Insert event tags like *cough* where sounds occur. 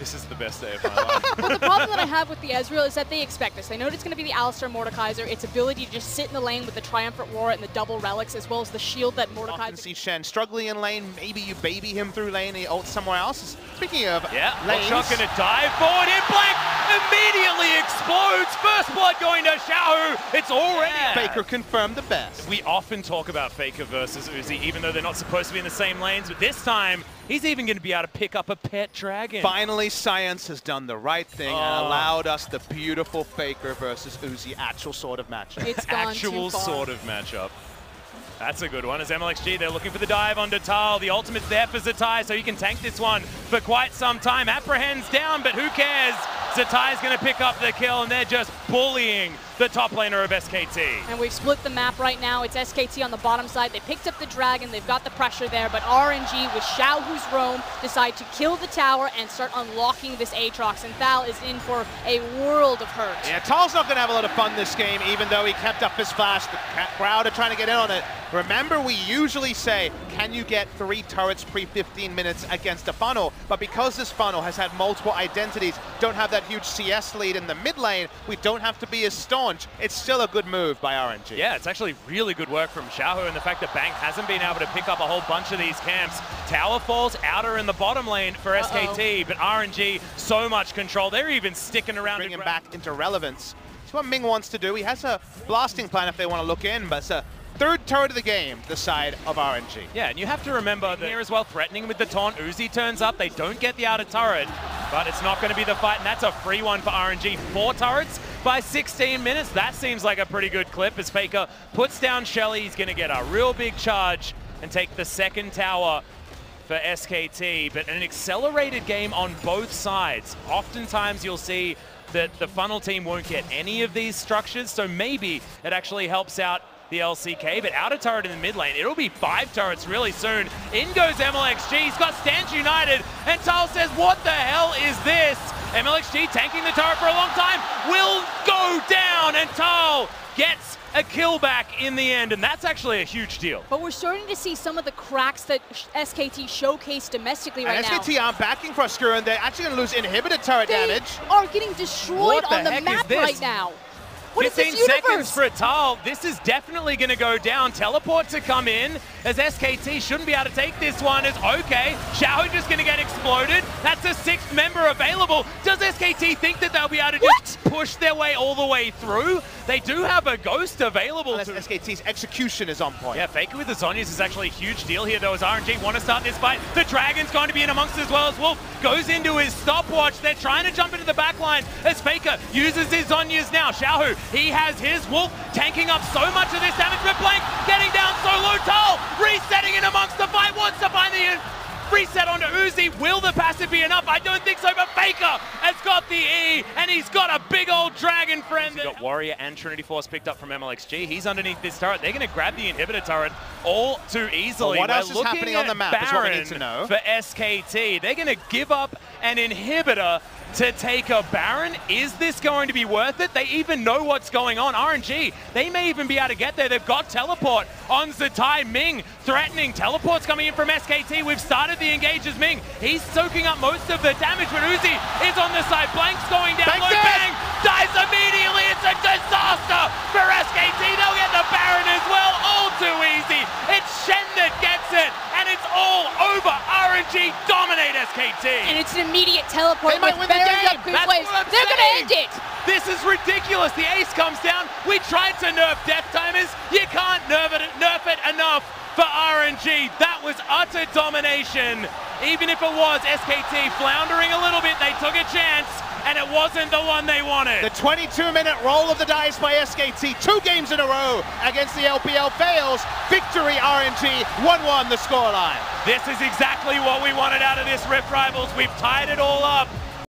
This is the best day of my life. But *laughs* the problem that I have with the Ezreal is that they expect this. They know it's going to be the Alistar Mordekaiser, its ability to just sit in the lane with the Triumphant Roar and the double relics, as well as the shield that Often Mordekaiser... see Shen struggling in lane. Maybe you baby him through lane. He ults somewhere else. Speaking of Yeah, lanes, Lockshot going to dive forward. In blank immediately explodes. First blood going to Xiaohu. It's already Faker confirmed the best. We often talk about Faker versus Uzi, even though they're not supposed to be in the same lanes. But this time, he's even going to be able to pick up a pet dragon. Finally, science has done the right thing and Oh. allowed us the beautiful Faker versus Uzi actual sort of matchup. It's gone Actual too far. sort of matchup. That's a good one. As MLXG, they're looking for the dive onto Thal. The ultimate's there for Zatai, so he can tank this one for quite some time. Apprehends down, but who cares? Zatai's going to pick up the kill, and they're just bullying the top laner of SKT. And we've split the map right now. It's SKT on the bottom side. They picked up the dragon. They've got the pressure there. But RNG with Xiaohu's roam decide to kill the tower and start unlocking this Aatrox. And Thal is in for a world of hurt. Yeah, Thal's not going to have a lot of fun this game, even though he kept up his flash. The crowd are trying to get in on it. Remember, we usually say, can you get three turrets pre-15 minutes against a funnel? But because this funnel has had multiple identities, don't have that huge CS lead in the mid lane, we don't have to be as staunch. It's still a good move by RNG. Yeah, it's actually really good work from Xiaohu and the fact that Bang hasn't been able to pick up a whole bunch of these camps. Tower falls outer in the bottom lane for Uh-oh. SKT, but RNG, so much control. They're even sticking around. Bring to him back into relevance. It's what Ming wants to do. He has a blasting plan if they want to look in, but it's a third turret of the game, the side of RNG. Yeah, and you have to remember that here as well, threatening with the taunt. Uzi turns up, they don't get the outer turret, but it's not going to be the fight, and that's a free one for RNG. Four turrets by 16 minutes. That seems like a pretty good clip as Faker puts down Shelly. He's going to get a real big charge and take the second tower for SKT, but an accelerated game on both sides. Oftentimes you'll see that the funnel team won't get any of these structures, so maybe it actually helps out the LCK, but outer turret in the mid lane, it'll be five turrets really soon. In goes MLXG, he's got Stance United, and Thal says, what the hell is this? MLXG tanking the turret for a long time, will go down, and Thal gets a kill back in the end, and that's actually a huge deal. But we're starting to see some of the cracks that SKT showcase domestically right and now. SKT aren't backing for Oscura, and they're actually going to lose inhibitor turret They damage. are getting destroyed the on the map right now. What is 15 this seconds for Thal. This is definitely going to go down. Teleport to come in as SKT shouldn't be able to take this one as okay. Xiao just going to get exploded. That's a sixth member available. Does SKT think that they'll be able to just push their way all the way through? They do have a ghost available Unless to SKT's execution is on point. yeah, Faker with the Zhonya's is actually a huge deal here, though, as RNG want to start this fight. The Dragon's going to be in amongst as well as Wolf goes into his stopwatch. They're trying to jump into the back line as Faker uses his Zhonya's now. Xiaohu, he has his Wolf tanking up so much of this damage, but Blank getting down so low. Thal resetting in amongst the fight, wants to find the reset onto Uzi. Will the passive be enough? I don't think so, but Faker has got the E, and he's got a big old dragon friend. He's got Warrior and Trinity Force picked up from MLXG. He's underneath this turret. They're going to grab the inhibitor turret all too easily. Well, what We're else is happening on the map is what we need to know. For SKT, they're going to give up an inhibitor to take a Baron. Is this going to be worth it? They even know what's going on. RNG, they may even be able to get there. They've got teleport on Zatai Ming, threatening. Teleport's coming in from SKT. We've started the engage as Ming. He's soaking up most of the damage, but Uzi is on the side. Blank's going down. Bang's Low bang dies immediately. It's a disaster for SKT. They'll get the Baron as well. All too easy. It's Shen that gets it, and it's all over. RNG dominate SKT. And it's an immediate teleport They might win the game. That's what I'm They're going to end it. This is ridiculous. The ace comes down. We tried to nerf death timers. You can't nerf it, nerf it enough for RNG. That was utter domination. Even if it was SKT floundering a little bit, they took a chance, and it wasn't the one they wanted. The 22-minute roll of the dice by SKT, two games in a row against the LPL fails. Victory RNG, 1-1 the scoreline. This is exactly what we wanted out of this Rift Rivals. We've tied it all up.